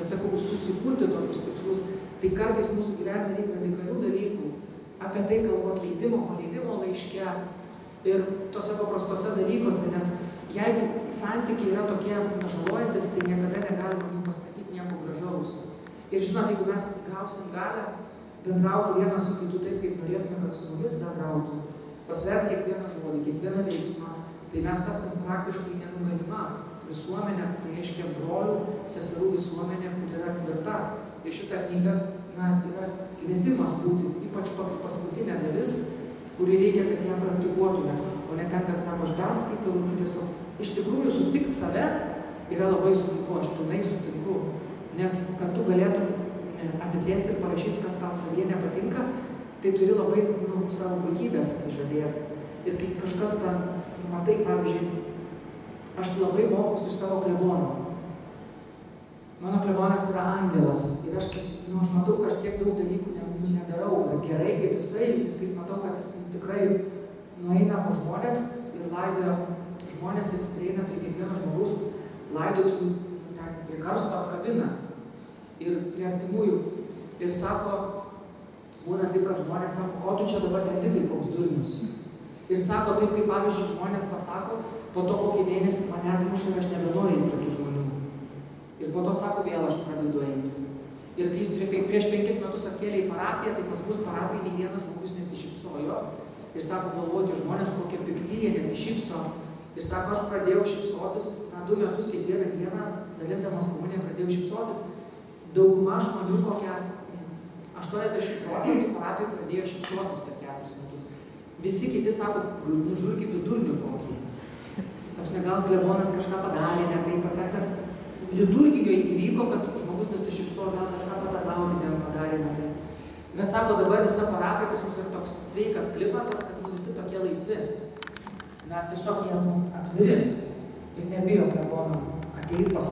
Bet sakau, susikurti tokius tikslus, tai kartais mūsų gyvenime reikia radikalių dalykų. Apie tai kalbu atleidimo, paleidimo laiške ir tose paprastose dalykuose, nes jeigu santykiai yra tokie žalojantis, tai niekada negalima jų pastatyti nieko gražaus. Ir žinot, jeigu mes gausim galę bendrauti vienas su kitu taip, kaip norėtume, kad su mumis bendrautų, pasverti kiekvieną žodį, kiekvieną veiksmą, tai mes tapsim praktiškai nenugalima visuomenė, tai reiškia brolių, visuomenė, kur yra tvirta. Ir šitą knygą na, yra kvietimas būti, ypač paskutinė dalis, kurį reikia, kad ją praktikuotume, o ne ten, kad sako, aš perskaitau, nu, tiesiog iš tikrųjų sutikti save yra labai sunku, aš pilnai sutinku, nes kad tu galėtum e, atsisėsti ir parašyti, kas tau savyje nepatinka, tai turi labai nu, savo vaikybės atsižadėti. Ir kai kažkas ten, matai, pavyzdžiui, aš labai mokausi iš savo klebono. Klebonas yra angelas ir aš, nu, aš matau, kad aš tiek daug dalykų ne, nu, nedarau, gerai kaip jisai, kaip matau, kad jis tikrai nueina po žmonės ir laidoja žmonės ir jis prieina prie kiekvieno žmogus, laidotų prie karsto apkabina ir prie artimųjų. Ir sako, būna taip, kad žmonės sako, ko tu čia dabar lendi kaip koks durnius. Ir sako taip, kaip pavyzdžiui žmonės pasako, po to kokį mėnesį mane atmuša ir aš nebenoriu prie tų žmonių. Ir po to sako, vėl aš pradedu eiti. Ir kai prieš penkis metus atkėlė į parapiją, tai pas mus parapijoje nei vienas žmogus nesišypsojo. Ir sako, galvoti, žmonės tokie pikti, jie nesišypso. Ir sako, aš pradėjau šypsotis, na, du metus kiekvieną dieną, dalindamas komuniją, pradėjau šypsotis. Dauguma žmonių, kokią 80 procentų parapijoje pradėjo šypsotis per keturis metus. Visi kiti sako, nu žiūri kaip vidurnių kokį. Tarsi gal klebonas kažką padarė, ne taip, ar kas liturgijoje įvyko, kad žmogus nusišypsojo, gal kažką patarnauti ten padarė, ne taip. Bet sako, dabar visa parapija pas mus yra toks sveikas klimatas, kad nu, visi tokie laisvi. Na, tiesiog jie atviri ir nebijo klebono ateiti pas